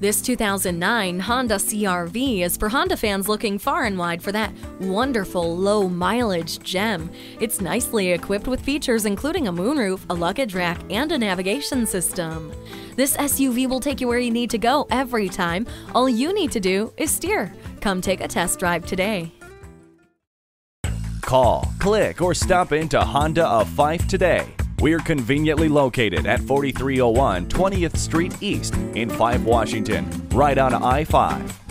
This 2009 Honda CRV is for Honda fans looking far and wide for that wonderful low mileage gem. It's nicely equipped with features including a moonroof, a luggage rack, and a navigation system. This SUV will take you where you need to go every time. All you need to do is steer. Come take a test drive today. Call, click, or stop into Honda of Fife today. We're conveniently located at 4301 20th Street East in Fife Washington, right on I 5.